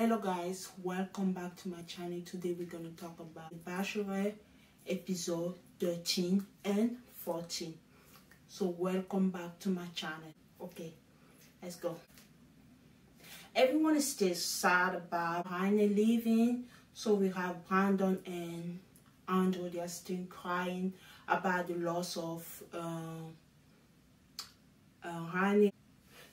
hello guys. Welcome back to my channel. Today we're going to talk about the bachelor episode 13 and 14 so welcome back to my channel. Okay let's go. Everyone is still sad about Heine leaving so we have brandon and andrew. They're still crying about the loss of um uh, Heine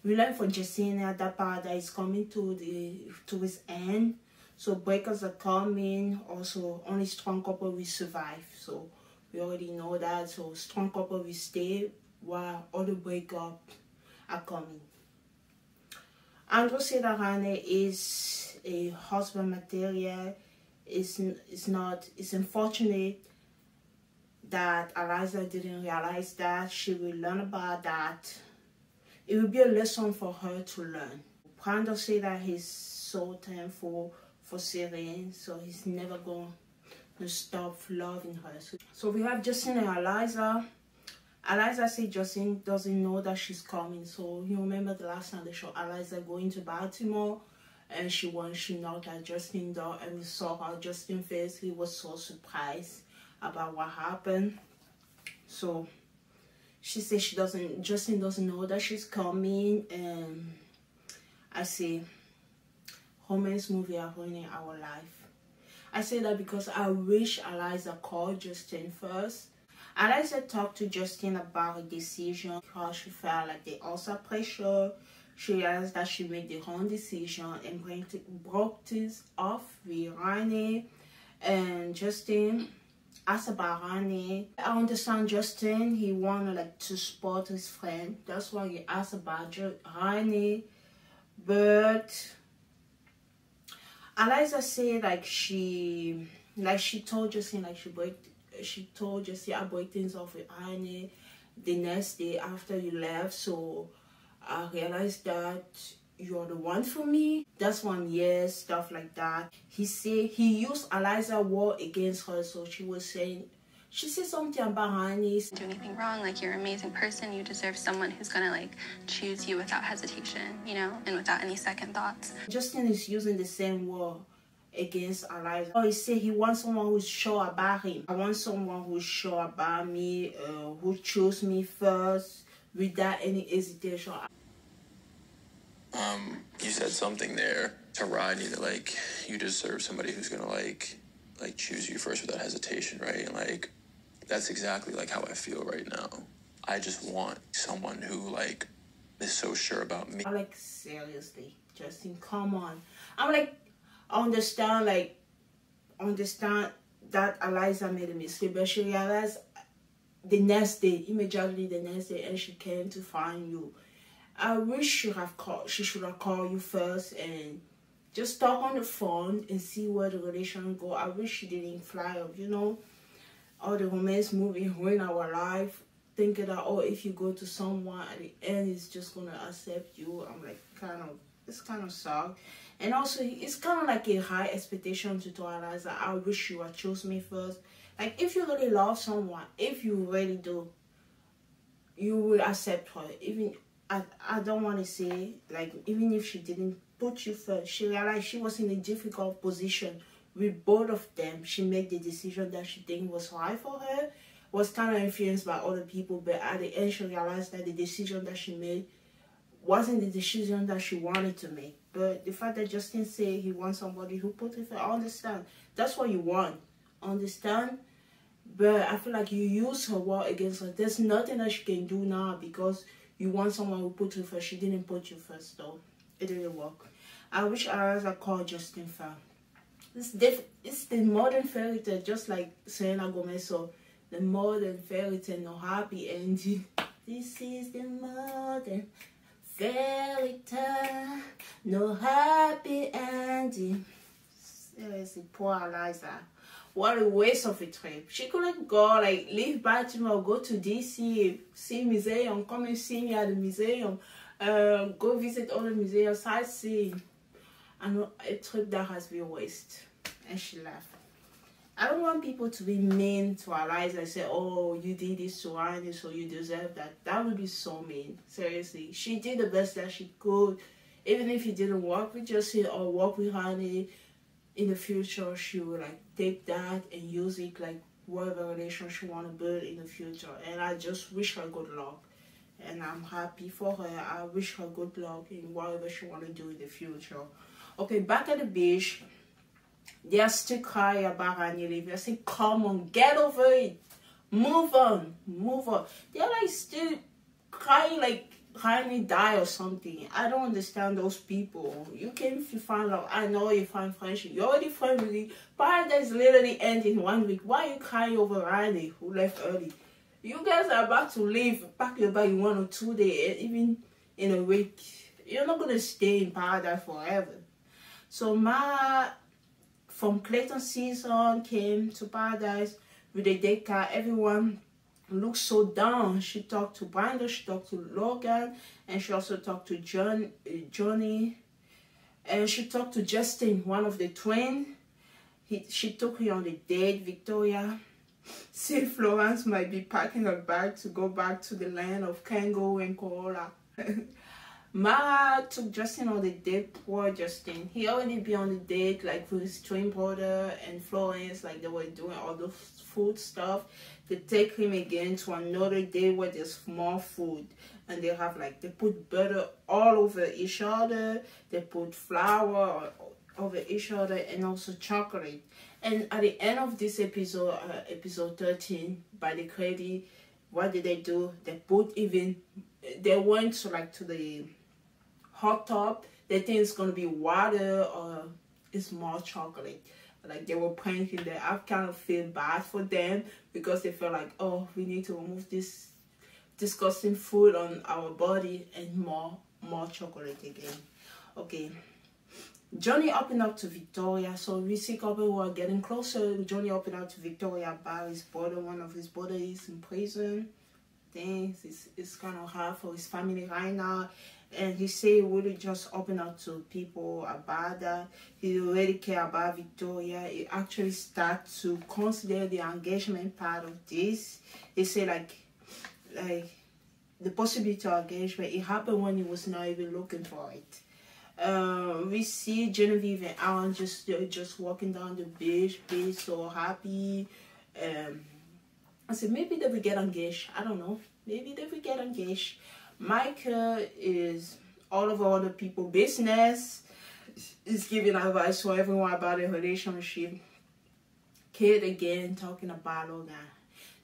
we learn from Jessenia that Paradise is coming to the to its end. So breakers are coming. Also, only strong couple will survive. So we already know that. So strong couple will stay while other breakup are coming. Andrew said that Rane is a husband material. It's, it's not, it's unfortunate that Eliza didn't realize that. She will learn about that it will be a lesson for her to learn. Brando said that he's so thankful for Serene, so he's never going to stop loving her. So, we have Justin and Eliza. Eliza said Justin doesn't know that she's coming. So you remember the last time they show Eliza going to Baltimore and she went, she knocked at Justin's door and we saw how Justin face. He was so surprised about what happened. So she says she doesn't Justin doesn't know that she's coming and I say romance movie are ruining our life. I say that because I wish Eliza called Justin first. Eliza talked to Justin about her decision because she felt like they also pressure. She realized that she made the wrong decision and broke this off with Rani and Justin Asabarani. I understand Justin, he wanted like to support his friend. That's why he asked about Rani. But Eliza said like she like she told Justin like she break she told Justin I break things off with Rani the next day after you left. So I realized that you're the one for me. That's one yes, stuff like that. He said he used Eliza war against her, so she was saying she said something about honey. Do anything wrong? Like you're an amazing person. You deserve someone who's gonna like choose you without hesitation, you know, and without any second thoughts. Justin is using the same word against Eliza. Oh, he said he wants someone who's sure about him. I want someone who's sure about me, uh, who chose me first without any hesitation. Um, you said something there to Rodney that like you deserve somebody who's gonna like like choose you first without hesitation, right? And like that's exactly like how I feel right now. I just want someone who like is so sure about me. I'm like seriously, Justin, come on. I'm like understand like understand that Eliza made a mistake, but she realized the next day, immediately the next day, and she came to find you. I wish she have called. She should have called you first and just talk on the phone and see where the relation go. I wish she didn't fly up. You know, all the romance movie ruin our life. Thinking that oh, if you go to someone at the end, it's just gonna accept you. I'm like kind of it's kind of sad. And also, it's kind of like a high expectation to realize that I wish you had chose me first. Like, if you really love someone, if you really do, you will accept her. Even I, I don't want to say, like, even if she didn't put you first, she realized she was in a difficult position with both of them. She made the decision that she think was right for her, was kind of influenced by other people, but at the end she realized that the decision that she made wasn't the decision that she wanted to make. But the fact that Justin said he wants somebody who put it first, I understand. That's what you want. Understand? But I feel like you use her word against her. There's nothing that she can do now because you want someone who put you first. She didn't put you first though. It didn't work. I wish I was a call Justin Fan. It's diff it's the modern fairy tale, just like Selena Gomez so the modern fairy tale, no happy ending. This is the modern fairy tale, no happy ending. Seriously, poor Eliza. What a waste of a trip. She couldn't go, like, leave Baltimore, go to DC, see museum, come and see me at the museum, uh, go visit all the museums, sightseeing. And a trip that has been waste. And she left. I don't want people to be mean to our lives and say, oh, you did this to Annie, so you deserve that. That would be so mean. Seriously. She did the best that she could even if it didn't work with Justin or work with Honey, in the future she will like take that and use it like whatever relationship she want to build in the future. And I just wish her good luck. And I'm happy for her. I wish her good luck in whatever she want to do in the future. Okay, back at the beach. They're still crying about Honey leaving. I say, come on, get over it. Move on. Move on. They're like still crying like Honey die or something. I don't understand those people. You can if you find love. I know you find friendship. You already friend with. Paradise literally end in one week. Why are you crying over Riley who left early? You guys are about to leave. Pack your bag in one or two days, even in a week. You're not gonna stay in paradise forever. So my from Clayton season came to paradise with the Deca. Everyone looked so down. She talked to Brandon, she talked to Logan, and she also talked to John, uh, Johnny, and she talked to Justin, one of the twins. He, she took me on a date, Victoria. See, Florence might be packing her bag to go back to the land of Kango and Koala. Mara took Justin on the date. Poor Justin. He already be on the date like with his twin brother and Florence. Like they were doing all the food stuff. They take him again to another day where there's more food. And they have like, they put butter all over each other. They put flour over each other and also chocolate. And at the end of this episode, uh, episode 13, by the credit, what did they do? They put even, they went to like to the hot tub. They think it's gonna be water or it's more chocolate. Like they were pranking there. I kind of feel bad for them because they feel like, oh, we need to remove this disgusting food on our body and more, more chocolate again. Okay. Johnny opened up to Victoria. So we see couple who were getting closer. Johnny opened up to Victoria about his brother. One of his brothers is in prison. Things it's, it's kind of hard for his family right now and he say he wouldn't just open up to people about that. He already care about Victoria. He actually start to consider the engagement part of this. He say like, like the possibility of engagement. It happened when he was not even looking for it. Uh, we see Genevieve and Alan just uh, just walking down the beach, being so happy. Um, I said maybe they will get engaged. I don't know. Maybe they will get engaged. Micah is all of other people business. Is giving advice to everyone about a relationship. Kid again talking about Logan.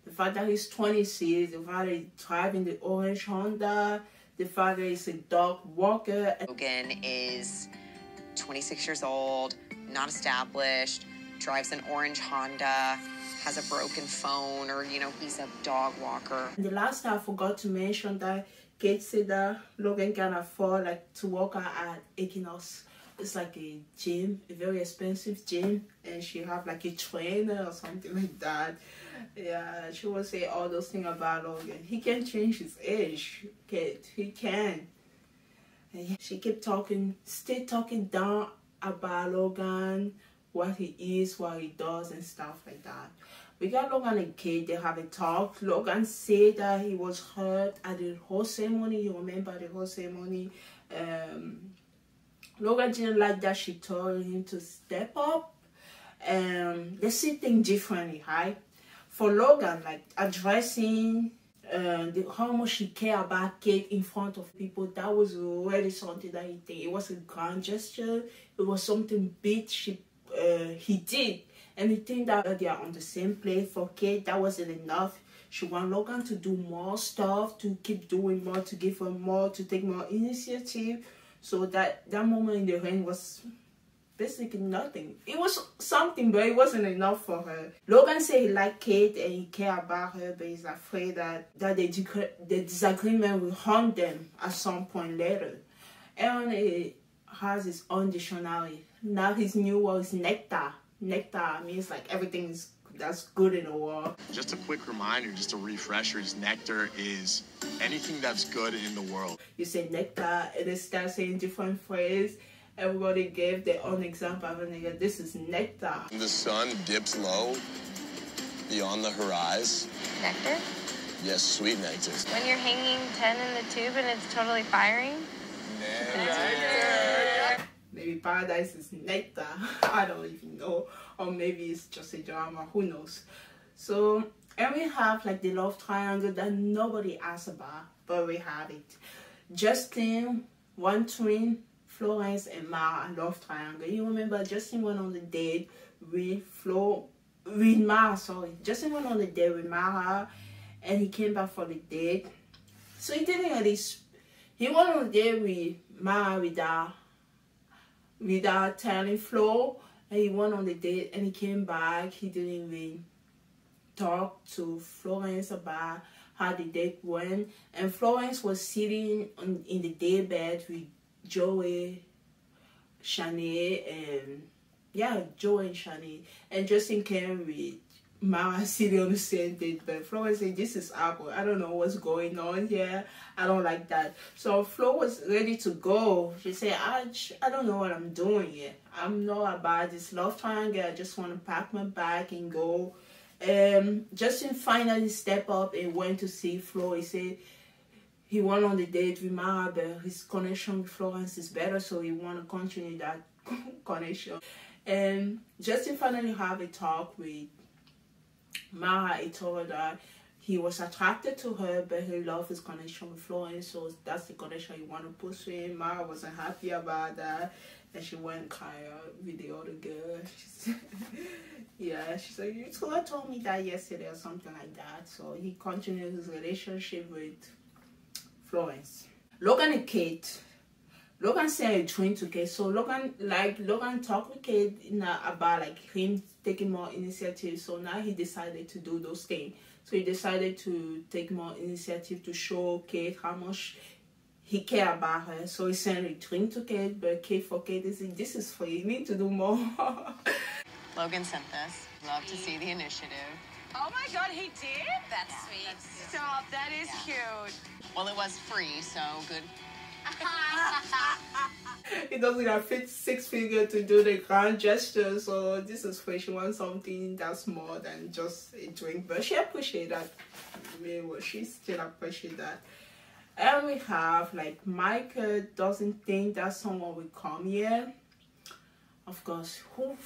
The fact that he's 26, the fact that he's driving the orange Honda, the fact that he's a dog walker. Logan is 26 years old, not established, drives an orange Honda, has a broken phone, or, you know, he's a dog walker. And the last I forgot to mention that Kate said that Logan can afford like to work out at Equinox. It's like a gym, a very expensive gym, and she have like a trainer or something like that. Yeah, she will say all those things about Logan. He can change his age, Kate. He can. And she kept talking, still talking down about Logan, what he is, what he does, and stuff like that. We Logan and Kate, they have a talk. Logan said that he was hurt at the whole ceremony. You remember the whole ceremony? Um, Logan didn't like that she told him to step up. Um, they see things differently, right? For Logan, like addressing uh, the, how much he care about Kate in front of people, that was really something that he did. It was a grand gesture. It was something big she, uh, he did and that they are on the same plate for Kate. That wasn't enough. She want Logan to do more stuff, to keep doing more, to give her more, to take more initiative. So that that moment in the rain was basically nothing. It was something, but it wasn't enough for her. Logan said he liked Kate and he cared about her, but he's afraid that, that the, the disagreement will haunt them at some point later. Aaron eh, has his own dictionary. Now his new word is nectar nectar means like everything's that's good in the world. Just a quick reminder, just a refresher, is nectar is anything that's good in the world. You say nectar and they start saying different phrases. Everybody gave their own example of a nigga. This is nectar. The sun dips low beyond the horizon. Nectar? Yes, sweet nectar. When you're hanging 10 in the tube and it's totally firing? Nectar. Paradise is nectar. I don't even know. Or maybe it's just a drama. Who knows? So, and we have like the love triangle that nobody asks about, but we have it. Justin, one twin, Florence and Mara love triangle. You remember Justin went on the date with Flo with Mara, sorry. Justin went on the date with Mara and he came back for the date. So he didn't really he went on the date with Mara without without telling Flo and he went on the date and he came back. He didn't even talk to Florence about how the date went. And Florence was sitting on, in the day bed with Joey, Shanae, and yeah, Joey and Shanae. And Justin came with Mara sitting on the same date but Florence said, This is Apple. I don't know what's going on here. I don't like that. So Flo was ready to go. She said, I, I don't know what I'm doing yet. I'm not about this love triangle. I just want to pack my bag and go um, Justin finally stepped up and went to see Flo. He said he went on the date with Mara, but his connection with Florence is better, so he want to continue that connection. And Justin finally have a talk with Mara. He told her that he was attracted to her, but he loved his connection with Florence, so that's the connection he want to pursue. Mara wasn't happy about that, and she went cry with the other girl. yeah, she's like, you told me that yesterday or something like that. So he continued his relationship with Florence. Logan and Kate. Logan said a twin to Kate. So Logan, like Logan talked with Kate you about like him taking more initiative. So now he decided to do those things. So he decided to take more initiative to show Kate how much he care about her. So he sent a twin to Kate, but Kate for Kate is this is for you. You need to do more. Logan sent this. Love to see the initiative. Oh my god, he did? That's yeah, sweet. That's Stop, that is yeah. cute. Well, it was free, so good. he doesn't have six figure to do the grand gesture, so this is free. She wants something that's more than just a drink, but she appreciate that. Mean, well, she still appreciate that. And we have like Michael doesn't think that someone will come here. Of course, who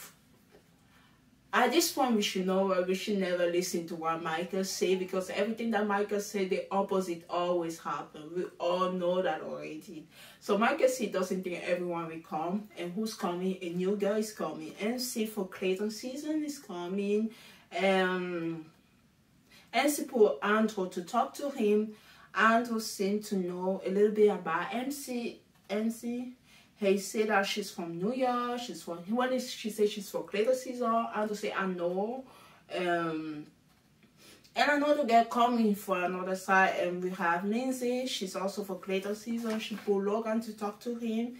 at this point we should know we should never listen to what Michael say because everything that Michael said the opposite always happen. We all know that already. So Michael C doesn't think everyone will come and who's coming? A new girl is coming. MC for Clayton season is coming. Um MC put Andrew to talk to him. Andrew seemed to know a little bit about MC MC he said that she's from New York. She's from when she said she's from Clayton Caesar. And to say I know. Um, and another girl coming for another side, and we have Lindsay. She's also for Clayton Caesar. She put Logan to talk to him.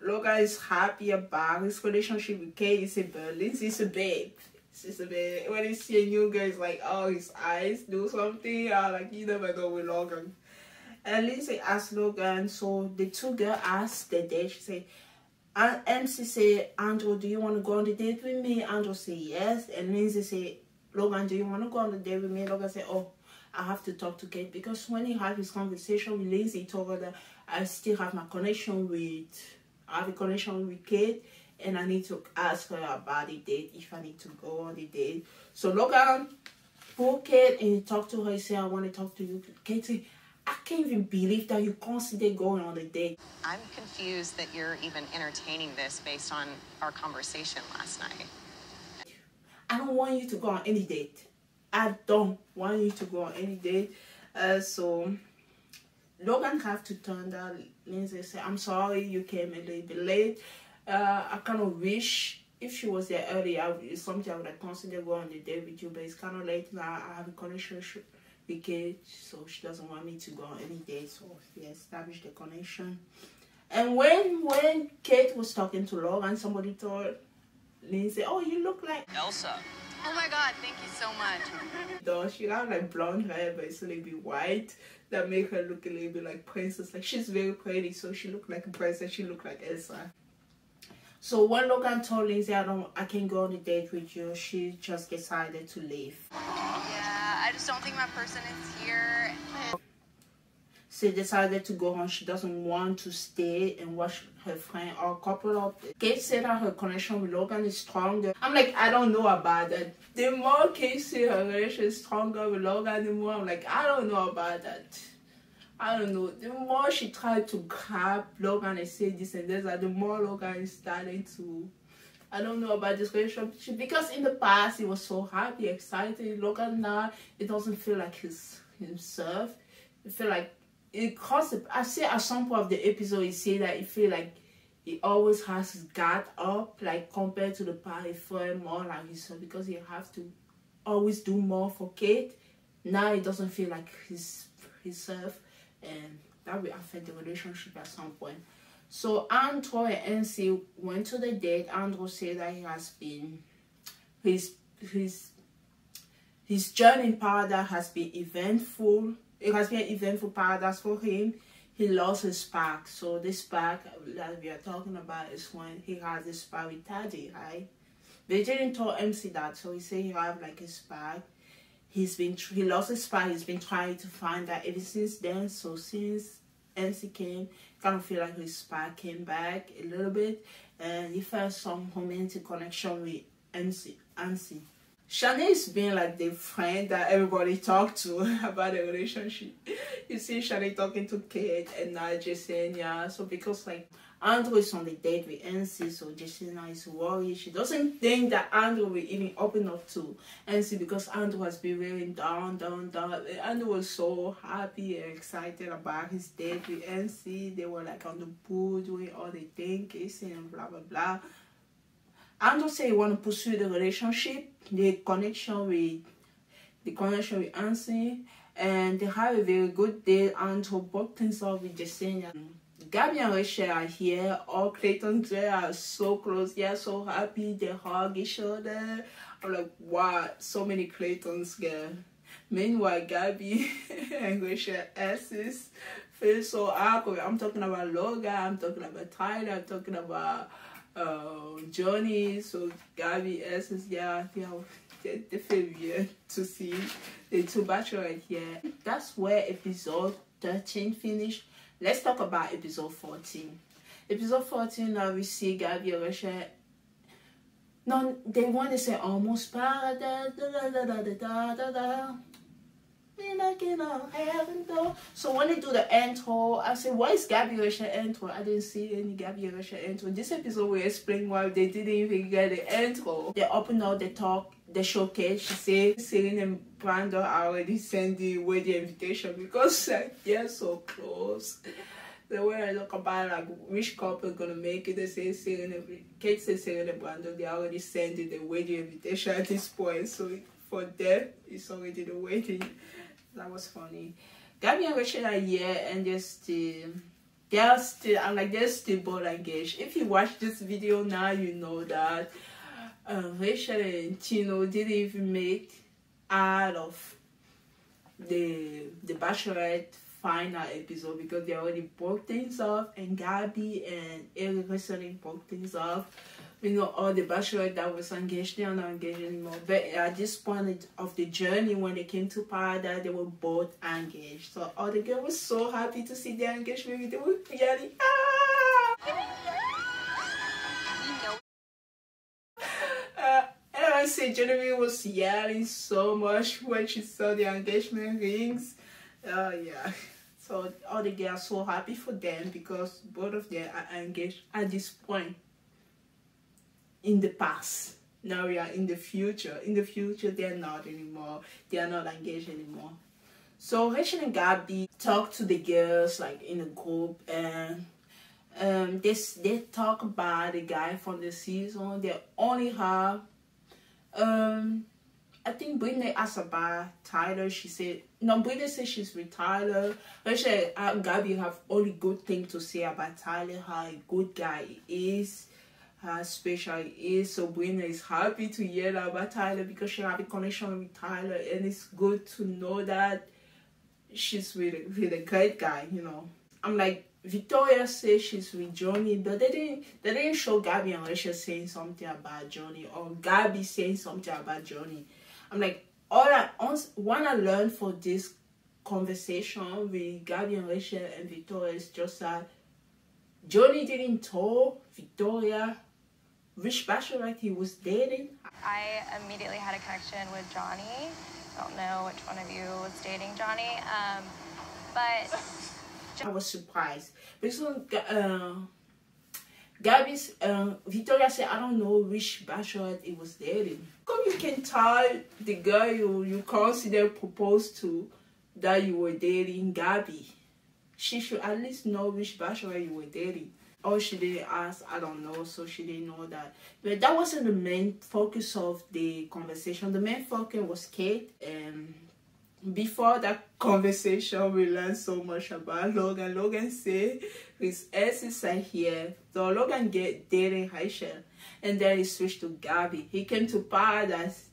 Logan is happy about his relationship with Kate. He said, but Lindsay's a babe. She's a babe. When he see a new girl, like, oh, his eyes do something. Uh, like, you never know with Logan. And Lindsay asked Logan, so the two girls asked the date. She said, MC said, Andrew, do you want to go on the date with me? Andrew said, yes. And Lindsay said, Logan, do you want to go on the date with me? Logan said, oh, I have to talk to Kate. Because when he had his conversation with Lindsay, he told her that I still have my connection with, I have a connection with Kate. And I need to ask her about the date, if I need to go on the date. So Logan pulled Kate and he talked to her. He said, I want to talk to you. Kate I can't even believe that you consider going on a date. I'm confused that you're even entertaining this based on our conversation last night. I don't want you to go on any date. I don't want you to go on any date. Uh, so Logan have to turn that Lindsay say, I'm sorry you came a little bit late. Uh, I kind of wish if she was there earlier, I would, something I would have considered going on a date with you, but it's kind of late now. I have a connection because so she doesn't want me to go on any dates so we established the connection. And when when kate was talking to logan somebody told lindsay oh you look like elsa. Oh my god thank you so much. Though she got like blonde hair but it's a little bit white that make her look a little bit like princess. Like she's very pretty so she looked like a princess she looked like elsa. So when Logan told Lindsay I don't I can't go on a date with you, she just decided to leave. I just don't think my person is here. she decided to go home. She doesn't want to stay and watch her friend or couple up. Kate said that her connection with Logan is stronger. I'm like, I don't know about that. The more Kate said her relation is stronger with Logan, the more I'm like, I don't know about that. I don't know. The more she tried to grab Logan and say this and this, the more Logan is starting to. I don't know about this relationship because in the past he was so happy, excited. Look at now it doesn't feel like his himself. It feel like it caused. I say at some point of the episode, he say that he feel like he always has his guard up, like compared to the past, he felt more like himself because he have to always do more for Kate. Now it doesn't feel like his himself and that will affect the relationship at some point. So Andrew and NC went to the date. Andrew said that he has been his his his journey in paradise has been eventful. It has been eventful paradise for him. He lost his spark. So this spark that we are talking about is when he has this spark with Teddi, right? They didn't tell MC that, so he said he have like a spark he's been he lost his spot he's been trying to find that ever since then so since MC came kind of feel like his spot came back a little bit and he felt some romantic connection with MC MC Shanae's been like the friend that everybody talked to about the relationship. You see Shanae talking to Kate and now Jessenia. So because like Andrew is on the date with NC, so Jessenia is worried. She doesn't think that Andrew will even open up to NC because Andrew has been wearing down, down, down. Andrew was so happy and excited about his date with NC. They were like on the pool doing all the things, kissing and blah blah blah. Andrew say he want to pursue the relationship, the connection with the connection with Ansi, and they have a very good day. Andrew both things off with Jessenia. Gabby and Rachel are here. All Clayton's there are so close. They are so happy. They hug each other. I'm like, wow, so many Claytons girl. Meanwhile, Gabby and Rachel S's feel so awkward. I'm talking about Logan. I'm talking about Tyler. I'm talking about uh, Johnny. So Gabby S's yeah, yeah. They feel to see the two bachelor right here. That's where episode 13 finished. Let's talk about episode 14. Episode 14, now we see and Rachel. No, they want to say almost. Da, da, da, So when they do the intro, I say, why is Gabby Rachel intro? I didn't see any Gabby Rachel intro. This episode will explain why they didn't even get the intro. They open up the talk, the showcase. She said, Celine and Brandon already sent the wedding invitation because they're so close. The way I talk about like which couple gonna make it, they say Celine and Kate says Celine and Brandon, they already sent the wedding invitation at this point. So for them, it's already the wedding. That was funny. Gabby and Rachel are here and they're still they're still I'm like they're still both engaged. If you watch this video now you know that uh, Rachel and Tino didn't even make out of the the Bachelorette final episode because they already broke things off and Gabby and Erich recently broke things off you know, all the bachelor that was engaged, they are not engaged anymore. But at this point of the journey, when they came to Paradise, they were both engaged. So all the girls were so happy to see their engagement. They were yelling, ah! Uh, and I say Genevieve was yelling so much when she saw the engagement rings. Oh, uh, yeah. So all the girls so happy for them because both of them are engaged at this point in the past. Now we are in the future. In the future, they're not anymore. They are not engaged anymore. So Rachel and Gabby talk to the girls like in a group and um they, they talk about the guy from the season. They only have um I think Brittany asked about Tyler. She said, no, Brittany said she's with Tyler. Rachel and Gabby have only good thing to say about Tyler, how a good guy he is how special is. So Brina is happy to hear that about Tyler because she have a connection with Tyler and it's good to know that she's with, with a great guy, you know. I'm like Victoria says she's with Johnny, but they didn't they didn't show Gabby and Rachel saying something about Johnny or Gabby saying something about Johnny. I'm like all I want I learned for this conversation with Gabby and Rachel and Victoria is just that Johnny didn't tell Victoria which bachelorette he was dating. I immediately had a connection with Johnny. I don't know which one of you was dating Johnny, um, but I was surprised because uh, Gabby's uh, Victoria said, "I don't know which bachelorette he was dating." Come you can tell the girl you you consider proposed to that you were dating Gabby? She should at least know which bachelorette you were dating. Or she didn't ask, I don't know, so she didn't know that. But that wasn't the main focus of the conversation. The main focus was Kate and before that conversation, we learned so much about Logan. Logan said his exes are here. So Logan get dating Rachel, and then he switched to Gabby. He came to Paradise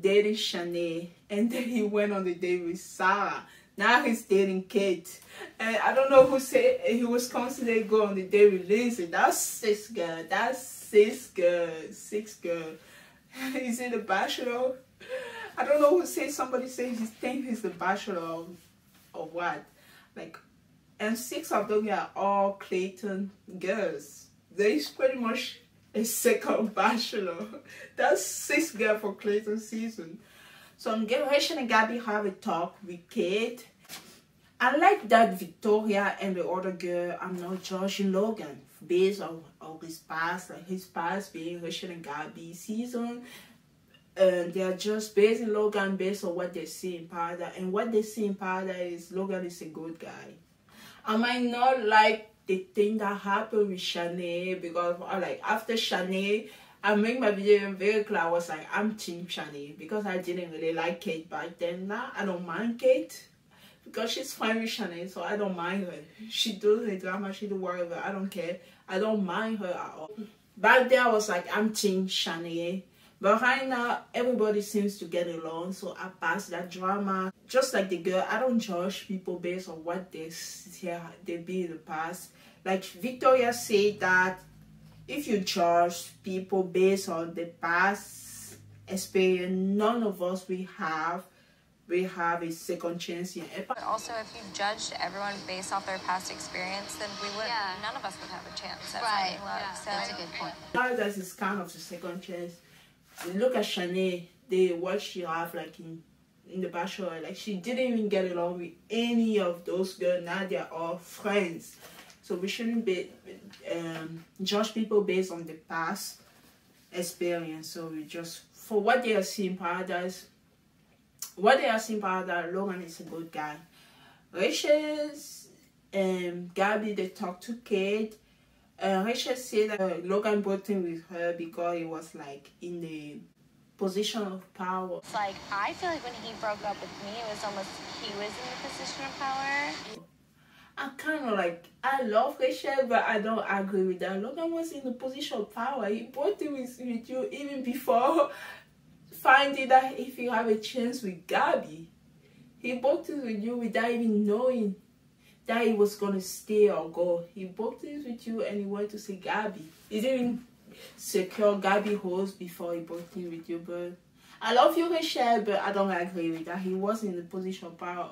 dating Shanae, and then he went on the date with Sarah. Now he's dating Kate. And I don't know who said he was constantly go on the day with Lizzie. That's six girl. That's six girl. Six girl. Is it the bachelor? I don't know who said somebody says he think he's the bachelor or, of what. Like and six of them are all Clayton girls. There is pretty much a second bachelor. That's six girl for Clayton season. So Rachel and Gabby have a talk with Kate. I like that Victoria and the other girl are not judging Logan based on, on his past, like his past being Rachel and Gabby season. And they're just basing Logan based on what they see in Paradise. And what they see in Paradise is Logan is a good guy. I might not like the thing that happened with Shanae because like after Shanae I make my video very clear. I was like, I'm Team Shani because I didn't really like Kate back then. Now I don't mind Kate because she's fine with Shani, so I don't mind her. She does the drama, she do whatever. I don't care. I don't mind her at all. Back then I was like, I'm Team Shani. But right now, everybody seems to get along, so I pass that drama. Just like the girl, I don't judge people based on what they yeah, they be in the past. Like Victoria said that if you judge people based on the past experience none of us we have we have a second chance in but also if you judged everyone based off their past experience then we would yeah. none of us would have a chance. At right love. yeah. so that's a good point. Paradise is kind of the second chance. Look at Shanae. The what she have like in in the bachelor. Like she didn't even get along with any of those girls. Now they're all friends so we shouldn't be um, judge people based on the past experience. So we just for what they are seeing paradise, what they are seeing paradise. Logan is a good guy. Rachel's um, Gabby they talked to Kate. Uh, Rachel said that uh, Logan brought him with her because he was like in the position of power. It's like I feel like when he broke up with me, it was almost he was in the position of power. I kind of like, I love Rachel, but I don't agree with that. Logan was in a position of power. He brought it with, with you even before finding that if you have a chance with Gabby. He brought it with you without even knowing that he was going to stay or go. He brought it with you and he went to see Gabby. He didn't secure Gabby holes before he brought it with you, but I love you, Rachel, but I don't agree with that. He was in the position of power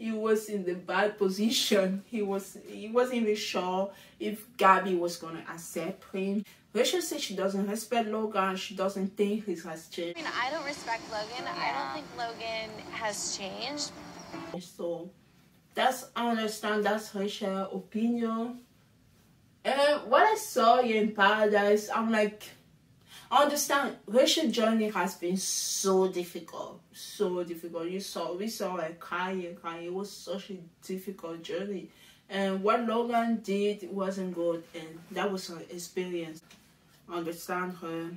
he was in the bad position. He was he wasn't even sure if Gabby was gonna accept him. Rachel said she doesn't respect Logan. She doesn't think he has changed. I mean, I don't respect Logan. Yeah. I don't think Logan has changed. So that's I understand. That's Rachel's opinion. And what I saw in Paradise, I'm like I understand Rachel journey has been so difficult, so difficult. You saw, we saw like crying crying. It was such a difficult journey, and what Logan did wasn't good, and that was her experience. I understand her.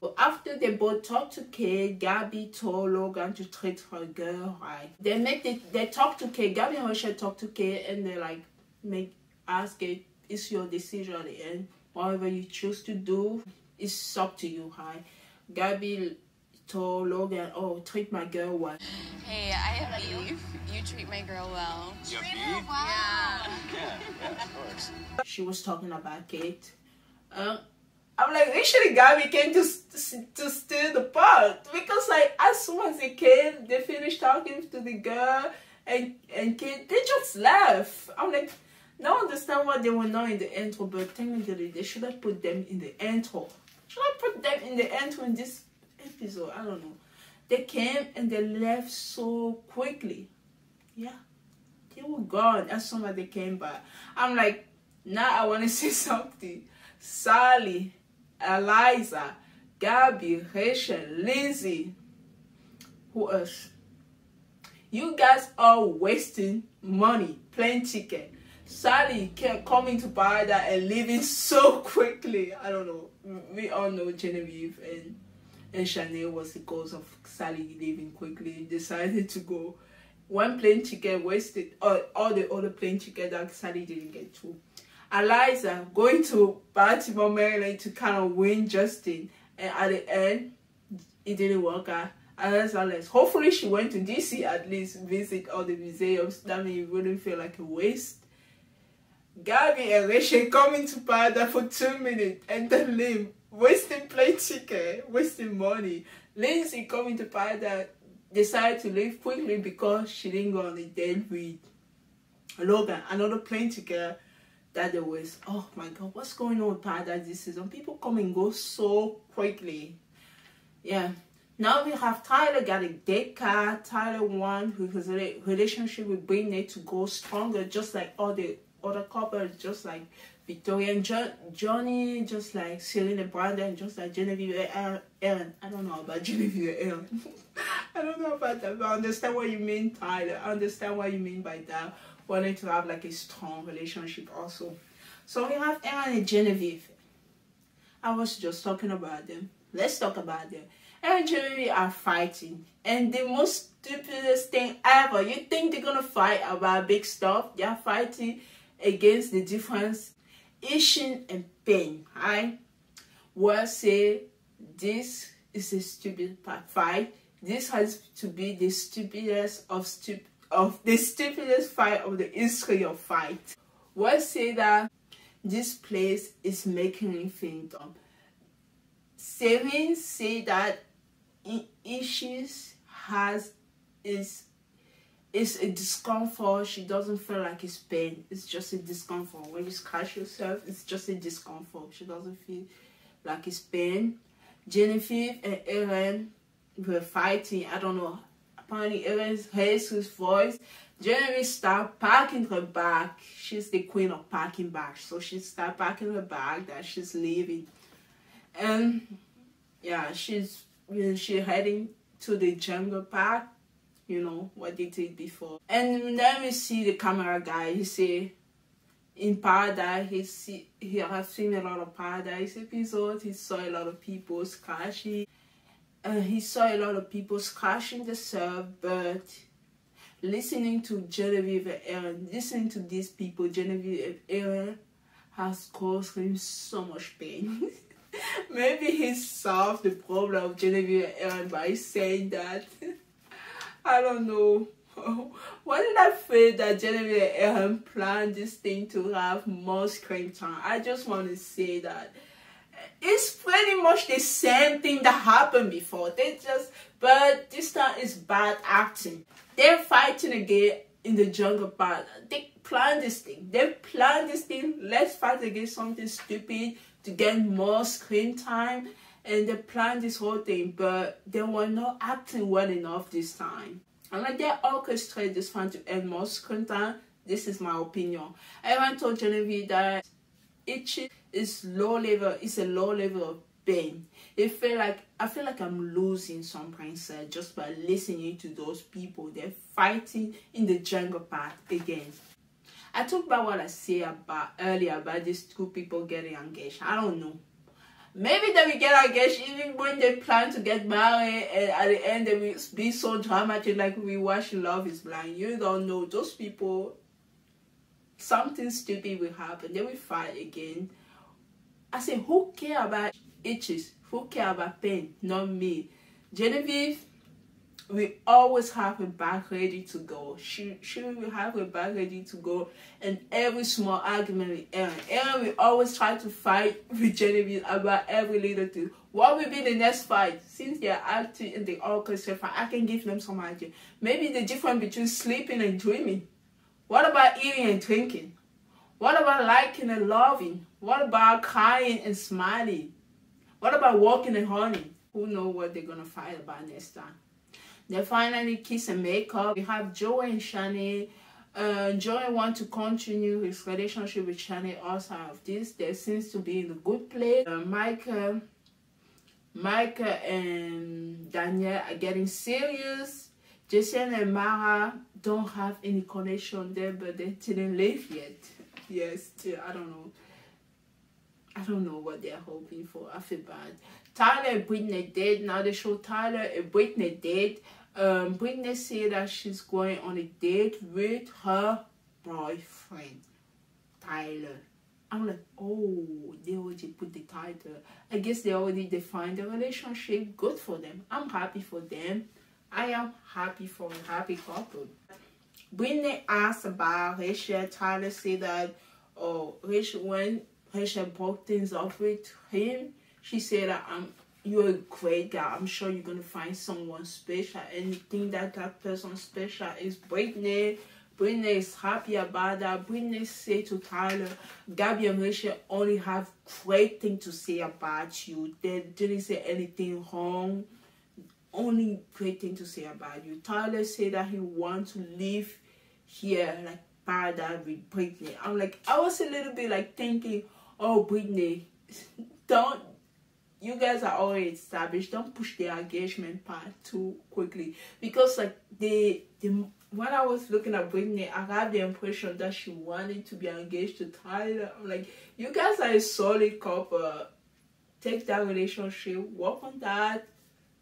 But after they both talked to Kate, Gabby told Logan to treat her girl right. They make it. They talk to Kate. Gabby and Rachel talk to Kate, and they like make ask it. It's your decision and. Whatever you choose to do, it's up to you, hi. Gabby told Logan, oh, treat my girl well. Hey, I have beef. You treat my girl well. You treat her well. Yeah. Yeah, yeah, of course. She was talking about Kate. Um, I'm like, actually, Gabby came to to steal the part because, like, as soon as they came, they finished talking to the girl, and and kid, they just left. I'm like, now understand why they were not in the intro, but technically they should have put them in the intro. Should I put them in the intro in this episode? I don't know. They came and they left so quickly. Yeah. They were gone as soon as they came back. I'm like, now I want to say something. Sally, Eliza, Gabby, Rachel, Lindsay. Who else? You guys are wasting money, plane ticket. Sally kept coming to Paradise and leaving so quickly. I don't know. We all know Genevieve and and Chanel was the cause of Sally leaving quickly. Decided to go one plane ticket wasted all, all the other plane ticket that Sally didn't get to. Eliza going to Baltimore, Maryland to kind of win Justin, and at the end, it didn't work out. Eliza Hopefully, she went to DC at least visit all the museums. That means it wouldn't feel like a waste. Gabby and Rachel coming to Paradise for two minutes and then leave, wasting plane ticket, wasting money. Lindsay coming to Paradise decided to leave quickly because she didn't go on a date with Logan, another plane ticket that there was. Oh my god, what's going on with Paradise this season? People come and go so quickly. Yeah. Now we have Tyler got a date card. Tyler won his relationship with Brittany to go stronger, just like all the other couples, just like Victoria and jo- Johnny, just like Celine and Brandon, just like Genevieve and Aaron. I don't know about Genevieve and Aaron. I don't know about that, but I understand what you mean, Tyler. I understand what you mean by that. Wanting to have like a strong relationship also. So we have Aaron and Genevieve. I was just talking about them. Let's talk about them. Aaron and Genevieve are fighting. And the most stupidest thing ever. You think they're gonna fight about big stuff? They're fighting against the difference itching and pain. I will say this is a stupid fight. This has to be the stupidest of stupid of the stupidest fight of the history of fight. We'll say that this place is making me think dumb. Saving say that issues has is it's a discomfort. She doesn't feel like it's pain. It's just a discomfort. When you scratch yourself, it's just a discomfort. She doesn't feel like it's pain. Genevieve and Aaron were fighting. I don't know. Apparently, Aaron's hates his voice. Genevieve started packing her bag. She's the queen of packing bags. So she started packing her bag that she's leaving. And yeah, she's you know, she heading to the jungle park you know, what they did before. And then we see the camera guy, he say, in Paradise, he see, he has seen a lot of Paradise episodes, he saw a lot of people crashing, uh, he saw a lot of people crashing the surf, but listening to Genevieve Aaron, listening to these people, Genevieve Aaron, has caused him so much pain. Maybe he solved the problem of Genevieve Aaron by saying that. I don't know. Why did I feel that Genevieve Aaron planned this thing to have more screen time? I just want to say that it's pretty much the same thing that happened before. They just, but this time it's bad acting. They're fighting again in the jungle but They planned this thing. They planned this thing. Let's fight against something stupid to get more screen time and they planned this whole thing, but they were not acting well enough this time. And like they orchestrated this fun to end more screen time. This is my opinion. I even told Genevieve that it is low level, it's a low level of pain. It feel like I feel like I'm losing some princess just by listening to those people. They're fighting in the jungle path again. I talked about what I said about earlier about these two people getting engaged. I don't know. Maybe they will get engaged even when they plan to get married and at the end they will be so dramatic like we watch Love is Blind. You don't know. Those people, something stupid will happen. They will fight again. I say, who care about itches? Who care about pain? Not me. Genevieve we always have a bag ready to go. She she will have a bag ready to go and every small argument with Aaron. Aaron will always try to fight with Genevieve about every little thing. What will be the next fight? Since they are acting in the orchestra fight, I can give them some idea. Maybe the difference between sleeping and dreaming. What about eating and drinking? What about liking and loving? What about crying and smiling? What about walking and hunting? Who know what they're gonna fight about next time? They finally kiss and make up. We have Joe and Shanae. Uh, Joey want to continue his relationship with Shani also of this. There seems to be in a good place. Uh, Micah, Micah and Danielle are getting serious. Jason and Mara don't have any connection there, but they didn't live yet. Yes, I don't know. I don't know what they're hoping for. I feel bad. Tyler and Brittany dead. Now they show Tyler and Brittany did. Um, Brittany said that she's going on a date with her boyfriend, Tyler. I'm like, oh, they already put the title. I guess they already defined the relationship. Good for them. I'm happy for them. I am happy for a happy couple. Brittany asked about Rachel. Tyler said that, oh, Rachel, when Rachel broke things off with him, she said I'm you're a great guy. I'm sure you're gonna find someone special. Anything that that person special is Brittany. Brittany is happy about that. Brittany say to Tyler, Gabby and Rachel only have great thing to say about you. They didn't say anything wrong. Only great thing to say about you. Tyler said that he want to live here like paradise with Brittany. I'm like, I was a little bit like thinking, oh Brittany, don't you guys are already established don't push the engagement part too quickly because like the the when I was looking at Brittany, I got the impression that she wanted to be engaged to Tyler. I'm like, you guys are a solid couple. Take that relationship, work on that.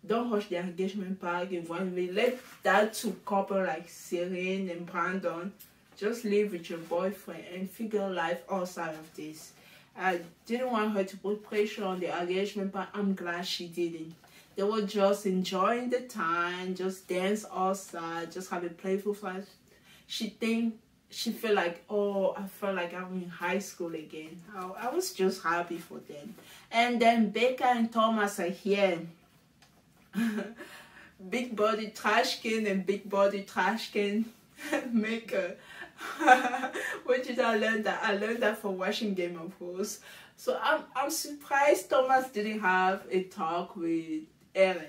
Don't rush the engagement part in one way. Let that two couple like Serene and Brandon just live with your boyfriend and figure life outside of this. I didn't want her to put pressure on the engagement, but I'm glad she didn't. They were just enjoying the time, just dance outside, just having playful fun. She think she felt like, oh, I felt like I'm in high school again. I, I was just happy for them. And then Becca and Thomas are here. big body trash can and big body trash can make a Where did I learn that? I learned that from watching Game of Thrones. So I'm I'm surprised Thomas didn't have a talk with Ellen.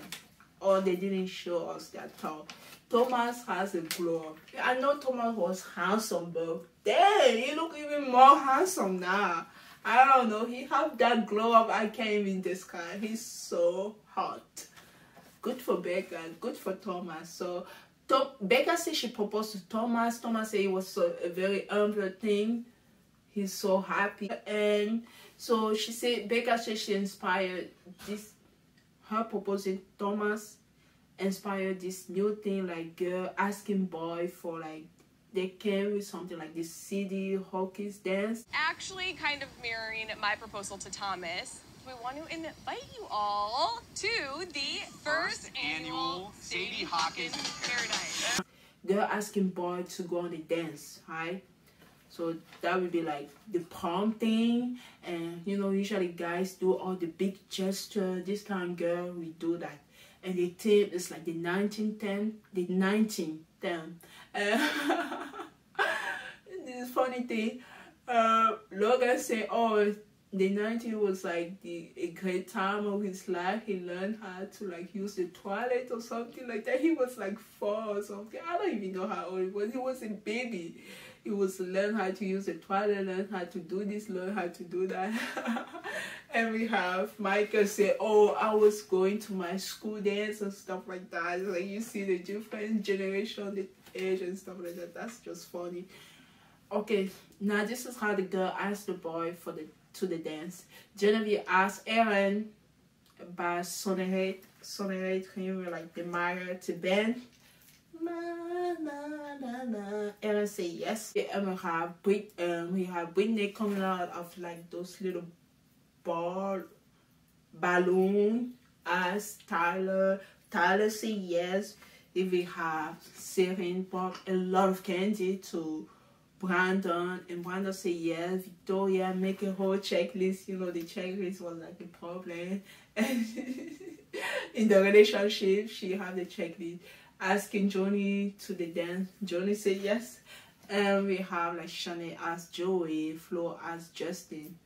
Or they didn't show us that talk. Thomas has a glow up. I know Thomas was handsome, but damn, he look even more handsome now. I don't know. He have that glow up I can't even describe. He's so hot. Good for Becca. Good for Thomas. So Tom, Becca said she proposed to Thomas. Thomas said it was so, a very humble thing. He's so happy. And so she said, Becca said she inspired this, her proposing Thomas inspired this new thing like girl asking boy for like they came with something like this Sadie Hawkins dance. Actually kind of mirroring my proposal to Thomas we want to invite you all to the first, first annual Sadie Hawkins Paradise. They're asking boy to go on the dance, right? So that would be like the palm thing, and you know, usually guys do all the big gesture. This time, girl, we do that, and the tip is like the 1910, the 1910. Uh, this funny thing, uh, Logan say, "Oh, the 90 was like the a great time of his life. He learned how to like use the toilet or something like that. He was like four or something. I don't even know how old he was. He was a baby. He was learn how to use the toilet, learn how to do this, learn how to do that. and we have Michael say, "Oh, I was going to my school dance and stuff like that." Like you see the different generation, the age and stuff like that. That's just funny. Okay, now this is how the girl asked the boy for the to the dance. Genevieve asked Aaron by Sonerate, Sonerate him like the Maya to bend. Na, na, na, na. Aaron say yes. And we have Brit, um, we have Brittany coming out of like those little ball balloon as Tyler. Tyler say yes. if we have Serene brought a lot of candy to Brandon and Brandon said yes, Victoria make a whole checklist, you know the checklist was like a problem in the relationship she had the checklist asking Johnny to the dance. Johnny said yes. And we have like Shanae asked Joey, Flo asked Justin.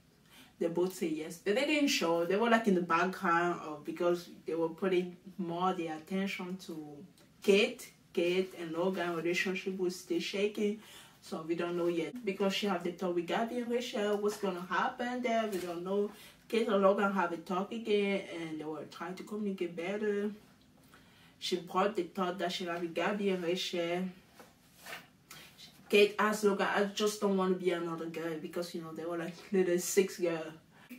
They both say yes. But they didn't show. They were like in the background of because they were putting more their attention to Kate. Kate and Logan relationship was still shaking. So we don't know yet. Because she have the talk with Gabby and Rachel, what's gonna happen there, we don't know. Kate and Logan have a talk again and they were trying to communicate better. She brought the thought that she have with Gabby and Rachel. Kate asked Logan, I just don't want to be another girl because you know they were like little six girl.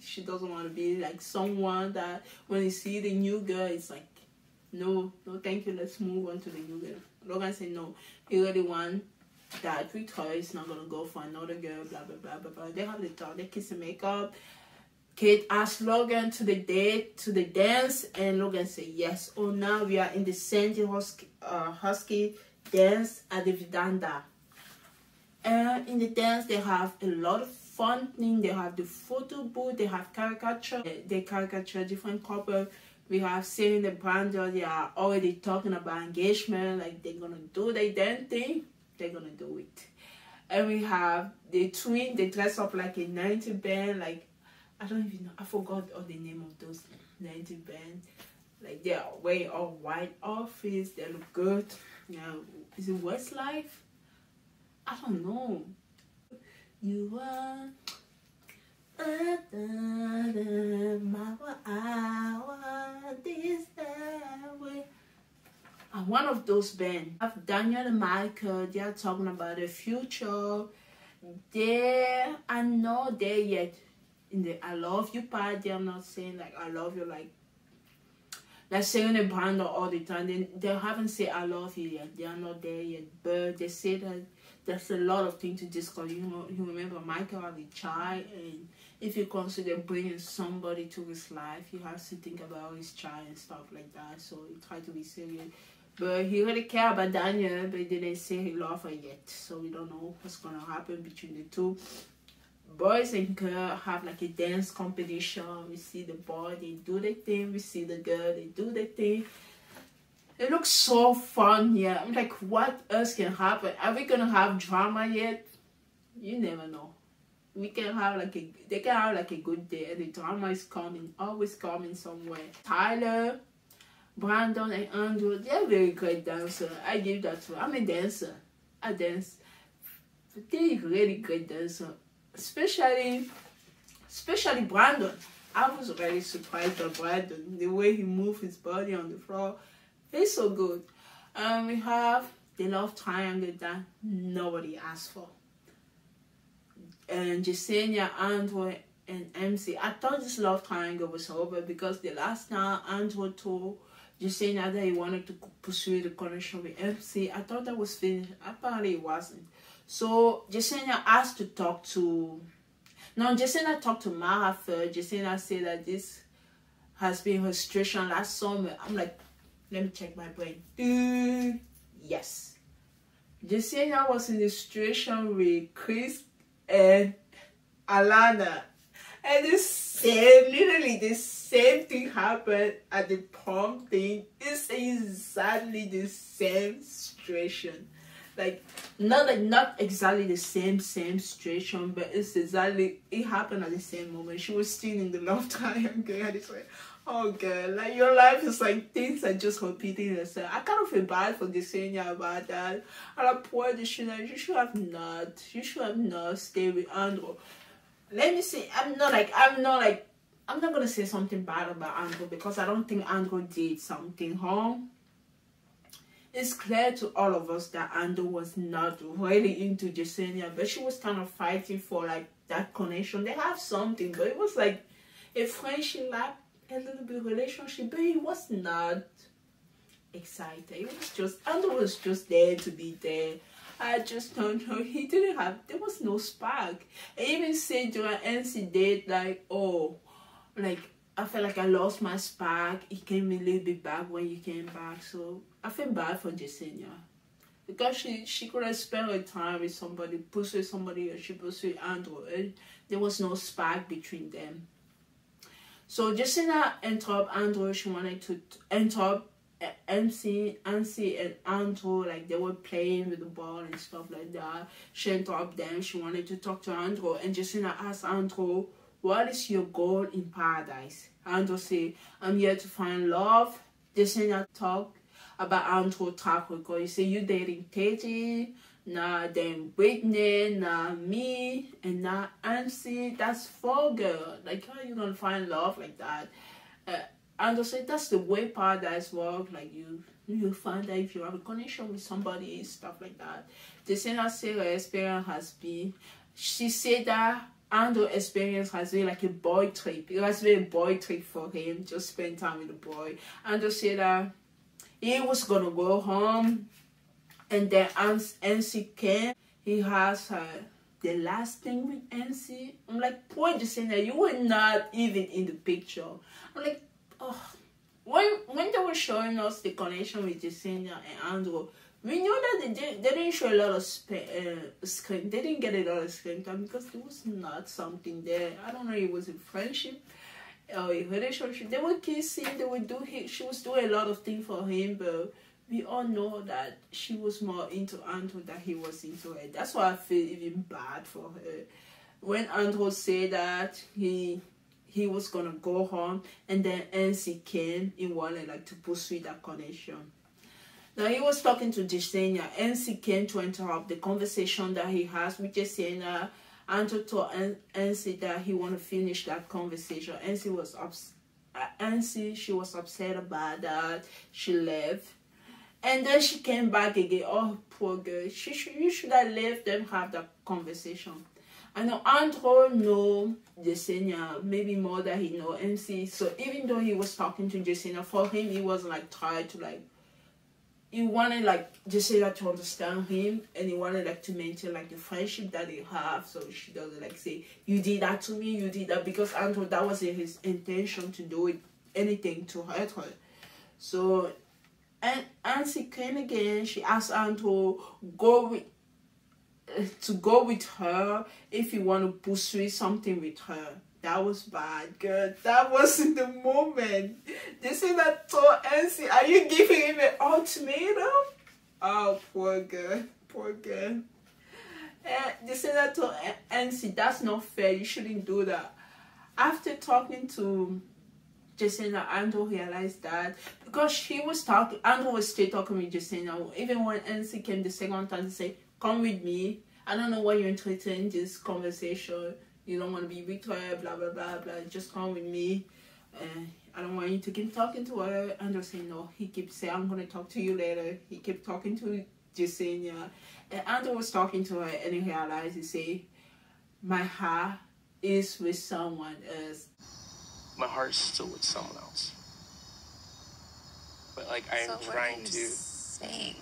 She doesn't want to be like someone that when you see the new girl, it's like, no, no, thank you. Let's move on to the new girl. Logan said no. He really want that her. He's not gonna go for another girl. Blah blah blah blah blah. They have the talk. They kiss and make up. Kate asked Logan to the date, to the dance, and Logan said yes. Oh, now we are in the Sandy Husky, uh, Husky dance at the Vidanda. And in the dance, they have a lot of fun things. They have the photo booth, they have caricature, they caricature different couple. We have Sarah the Brandon, they are already talking about engagement, like they're gonna do their damn thing, they're gonna do it. And we have the twin, they dress up like a 90 band, like I don't even know, I forgot all the name of those 90 band. Like they are wearing all white outfits, they look good. Yeah, is it Westlife? I don't know. You are and one of those bands have Danielle and Michael, they are talking about the future. They are not there yet in the I love you part. They are not saying like I love you like they're saying a brand all the time. They, they haven't said I love you yet. They are not there yet. But they say that there's a lot of things to discuss. You know, you remember Michael had a child, and if you consider bringing somebody to his life, you have to think about his child and stuff like that. So he tried to be serious. But he really care about Danielle, but didn't say he love her yet. So we don't know what's gonna happen between the two. Boys and girl have like a dance competition. We see the boy, they do the thing. We see the girl, they do the thing. It looks so fun here. I'm like, what else can happen? Are we gonna have drama yet? You never know. We can have like a they can have like a good day and the drama is coming, always coming somewhere. Tyler, Brandon and Andrew, they're very great dancers. I give that to I'm a dancer. I dance. They're really great dancer. Especially especially Brandon. I was very surprised by Brandon. The way he moved his body on the floor it's so good. Um, we have the love triangle that nobody asked for. And Jessenia, Andrew, and MC. I thought this love triangle was over because the last time Andrew told Jessenia that he wanted to pursue the connection with MC, I thought that was finished. Apparently it wasn't. So Jessenia asked to talk to no, Jessenia talked to Mara first. Jessenia said that this has been her situation last summer. I'm like, let me check my brain. Yes. Jessenia was in the situation with Chris and Alana. And the same, literally the same thing happened at the prom thing. It's exactly the same situation. Like not like not exactly the same same situation, but it's exactly it happened at the same moment. She was still in the love triangle and it's like Oh girl, like your life is like things are just repeating themselves. I kind of feel bad for Jessenia about that. And I poor Jessenia, you should have not. You should have not stayed with Andrew. Let me say, I'm not like I'm not like I'm not gonna say something bad about Andrew because I don't think Andrew did something wrong. It's clear to all of us that Andrew was not really into Jessenia, but she was kind of fighting for like that connection. They have something, but it was like a friendship like a little bit relationship, but he was not excited. He was just Andrew was just there to be there. I just don't know. He didn't have there was no spark. I even said during NC date like, oh, like I felt like I lost my spark. It came a little bit back when you came back. So I feel bad for Jessenia because she she could have spent her time with somebody, pursue somebody, or she pursued Andrew. And there was no spark between them. So Jessenia interrupt Andrew. She wanted to interrupt MC, MC and Andrew, like they were playing with the ball and stuff like that. She interrupted them. She wanted to talk to Andrew, and Jessenia asked Andrew, "What is your goal in paradise?" Andrew said, "I'm here to find love." Jessenia talked about Andrew track record. You say you dating Teddi, nah then Whitney, nah me, and nah MC. That's four girl. Like how you gonna find love like that? Uh, and said that's the way paradise work. Like you, you find that if you have a connection with somebody, and stuff like that. The same as Sarah experience has been. She said that Andrew experience has been like a boy trip. It has been a boy trip for him. Just spend time with the boy. Andrew said that he was gonna go home, and then NC came. He has uh, the last thing with NC. I'm like, poor Jessenia, you were not even in the picture. I'm like oh, when when they were showing us the connection with Jessenia and Andrew, we knew that they, did, they didn't show a lot of sp- uh, screen. They didn't get a lot of screen time because there was not something there. I don't know. If it was a friendship or a relationship. They were kissing. They would do. He, she was doing a lot of things for him, but we all know that she was more into Andrew than he was into her. That's why I feel even bad for her. When Andrew said that he he was gonna go home and then NC came in wanted like to pursue that connection. Now he was talking to Jessenia. NC came to interrupt the conversation that he has with Jessenia and to told NC that he want to finish that conversation. NC was ups uh, NC she was upset about that. She left. And then she came back again. Oh, poor girl. She should, you should have left them have that conversation. I know Andrew know Jessenia maybe more than he know MC. So even though he was talking to Jessenia, for him he was like trying to like he wanted like Jessenia to understand him and he wanted like to maintain like the friendship that they have so she doesn't like say you did that to me, you did that because Andrew that was his intention to do it anything to hurt her. So and Nancy came again, she asked Andrew go with to go with her if you want to pursue something with her. That was bad, girl. That was in the moment. They say that oh, to NC, are you giving him an ultimatum? Oh, poor girl. Poor girl. And they say that oh, to NC, that's not fair. You shouldn't do that. After talking to Jessenia, Andrew realized that because she was talking, Andrew was still talking with Jessenia. Even when NC came the second time to say, come with me. I don't know why you're interested in this conversation. You don't want to be with her, blah, blah, blah, blah. Just come with me. Uh, I don't want you to keep talking to her. And they're saying, no. He keeps saying, I'm going to talk to you later. He kept talking to Jessenia. And Andrew was talking to her and he realized, he say, my heart is with someone else. My heart's still with someone else. But like I am so trying to saying?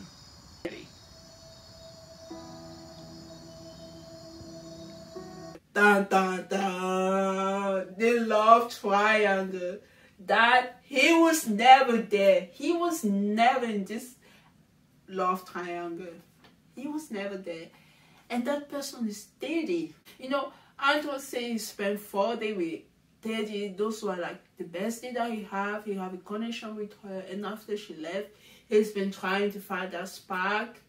Dun, dun, dun. The love triangle. That he was never there. He was never in this love triangle. He was never there. And that person is Teddi. You know, Andrew say he spent four days with Teddi. Those were like the best day that he have. He have a connection with her. And after she left, he's been trying to find that spark.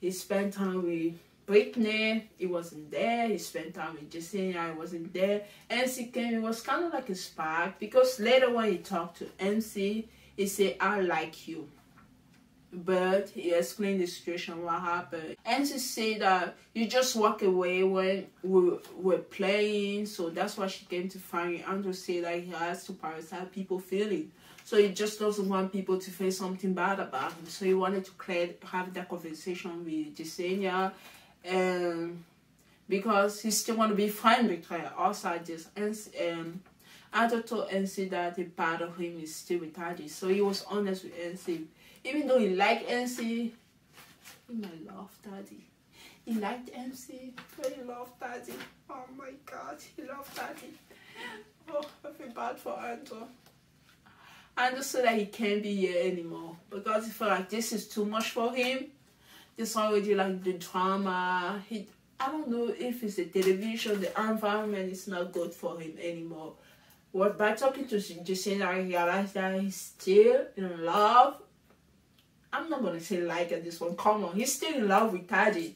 He spent time with Brittany, he wasn't there. He spent time with Jessenia, I wasn't there. MC came, it was kind of like a spark because later when he talked to MC, he said, I like you. But he explained the situation, what happened. MC said that you just walk away when we were playing, so that's why she came to find you. Andrew said that he has to prioritize people feeling. So he just doesn't want people to feel something bad about him. So he wanted to clear, have that conversation with Jessenia because he still want to be fine with her outside this. And um, Arthur told NC that a part of him is still with Teddi. So he was honest with NC. Even though he liked NC, he might love Teddi. He liked MC, but he loved Teddi. Oh my god, he loved Teddi. Oh, I feel bad for Andrew. I understood that he can't be here anymore because he felt like this is too much for him. This already like the drama. He I don't know if it's the television, the environment is not good for him anymore. What by talking to Jason, I realized that he's still in love. I'm not gonna say like at this one. Come on, he's still in love with Teddi.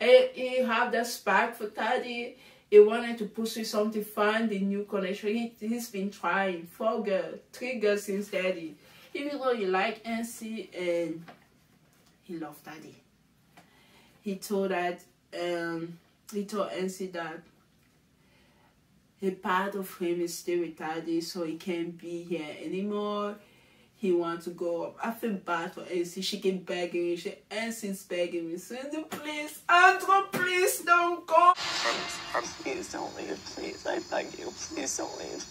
And he have that spark for Teddi. He wanted to pursue something, find the new connection. He, he's been trying. Four girls, three girls since Teddi. Even though he like NC and he loved Teddi. He told that um he told NC that a part of him is still retarded, so he can't be here anymore. He wants to go up. I feel bad for NC. She keep begging me. She NC's begging me. Cindy, please, Andrew, please don't go. Please don't leave. Please, I beg you. Please don't leave.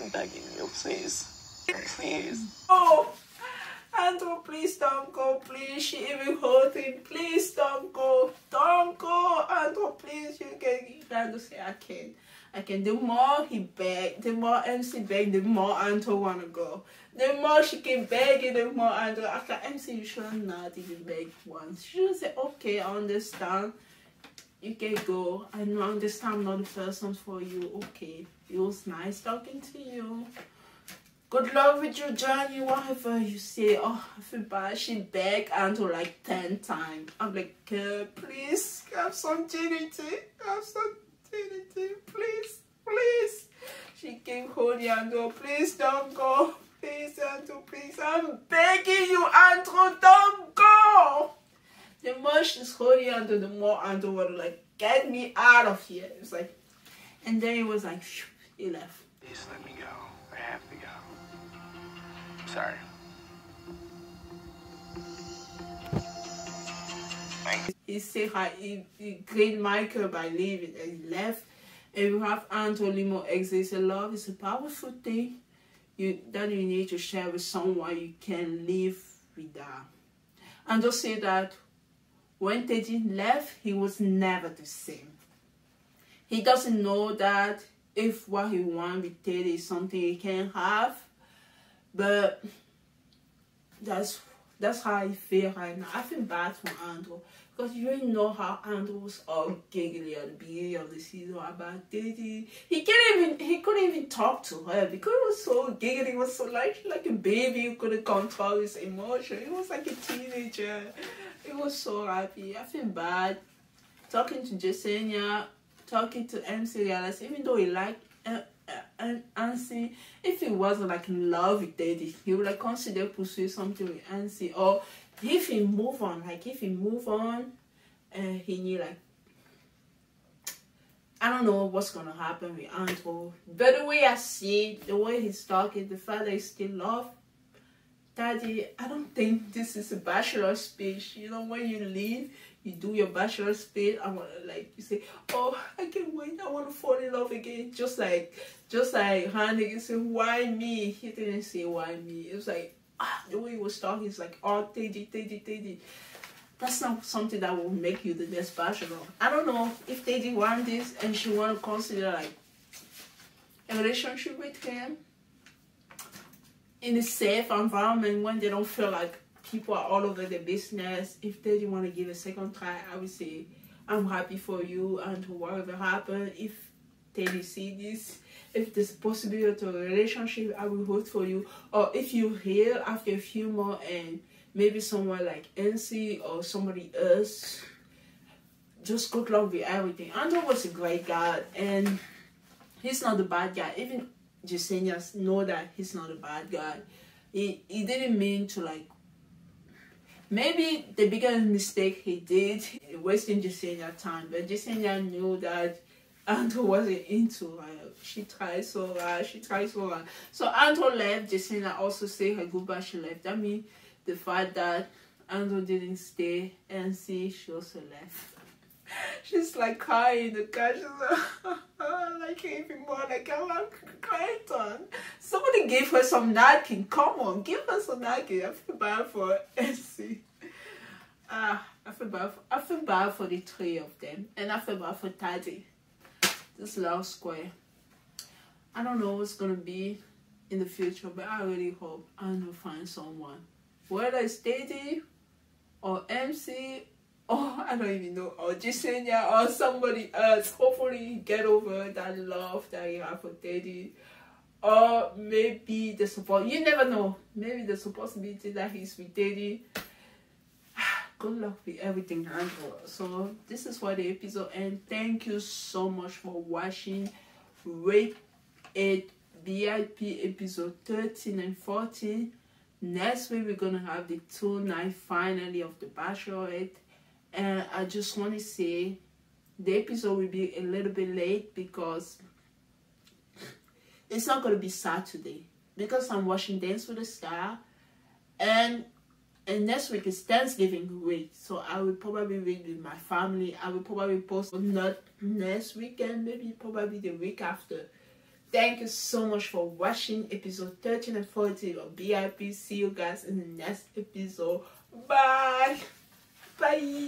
I'm begging you. Please. Please. Oh, Andrew, please don't go. Please, she even hold him. Please don't go. Don't go. Andrew, please, you can. Andrew say, I can't. I can. The more he begged, the more MC begged, the more Andrew wanna go. The more she keep begging, the more Andrew. After MC, you should not even beg once. She should say, okay, I understand. You can go. I know, understand not the first person for you. Okay. It was nice talking to you. Good luck with your journey, whatever you say. Oh, I feel bad. She begged Andrew like 10 times. I'm like, uh, please, have some dignity. Have some dignity. Please, please. She came holding Andrew. Please don't go. Please, Andrew, please. I'm begging you, Andrew, don't go. The more she's holding Andrew, the more Andrew would like, get me out of here. It's like, and then he was like, he left. Please let me go. Sorry. He said he, he greeted Michael by leaving and he left. And we have Andrew Limo exists. Love It's a powerful thing you that you need to share with someone you can live with that. And just say that when Teddi left, he was never the same. He doesn't know that if what he wants with Teddi is something he can have, but that's that's how I feel right now. I feel bad for Andrew because you already know how Andrew was all giggly at the beginning of the season about Teddi. He can't even he couldn't even talk to her because he was so giggly. He was so like like a baby who couldn't control his emotion. He was like a teenager. He was so happy. I feel bad talking to Jessenia, talking to MC Reales, even though he liked uh, and Ansi, if he wasn't like in love with Teddi, he would like consider pursue something with Ansi. Or if he move on, like if he move on, and uh, he knew like I don't know what's gonna happen with Andrew. But the way I see the way he's talking, the fact that he still love Teddi, I don't think this is a bachelor speech. You know, when you leave, you do your bachelor speech. I want to like you say, oh, I can't wait. I want to fall in love again. Just like, just like Handy, you say, why me? He didn't say why me. It was like ah, the way he was talking. He's like, oh, Teddi, Teddi, Teddi. That's not something that will make you the best bachelor. I don't know if Teddi want this and she want to consider like a relationship with him in a safe environment when they don't feel like people are all over the business. If they want to give a second try, I would say I'm happy for you and whatever happen. If they see this, if there's possibility of a relationship, I will vote for you. Or if you heal after a few more and maybe someone like NC or somebody else, just good luck with everything. Andrew was a great guy and he's not a bad guy. Even Jessenia know that he's not a bad guy. He he didn't mean to like maybe the biggest mistake he did wasting Jessenia time, but Jessenia knew that Andrew wasn't into her. She tried so hard, she tried so hard. So Andrew left, Jessenia also said her goodbye, she left. That means the fact that Andrew didn't stay and see she also left. She's like crying in the car. She's like, like even more like I'm crying. Somebody gave her some napkin. Come on, give her some napkin. I feel bad for Essie. Ah, I feel bad. For, I feel bad for the three of them, and I feel bad for Teddi. This love square. I don't know what's gonna be in the future, but I really hope I will find someone. Whether it's Teddi or MC or I don't even know, or Jessenia or somebody else. Hopefully get over that love that you have for Teddi. Or maybe the support you never know. Maybe the possibility that he's with Teddi. Good luck with everything, Angela. So this is where the episode and thank you so much for watching. Rate it BIP episode 13 and 14. Next week we're gonna have the two night finale of the Bachelorette. And I just wanna say the episode will be a little bit late because it's not gonna be Saturday. Because I'm watching Dance with the Star and and next week is Thanksgiving week, so I will probably be with my family. I will probably post not next weekend, maybe probably the week after. Thank you so much for watching episode 13 and 14 of BIP. See you guys in the next episode. Bye. Bye.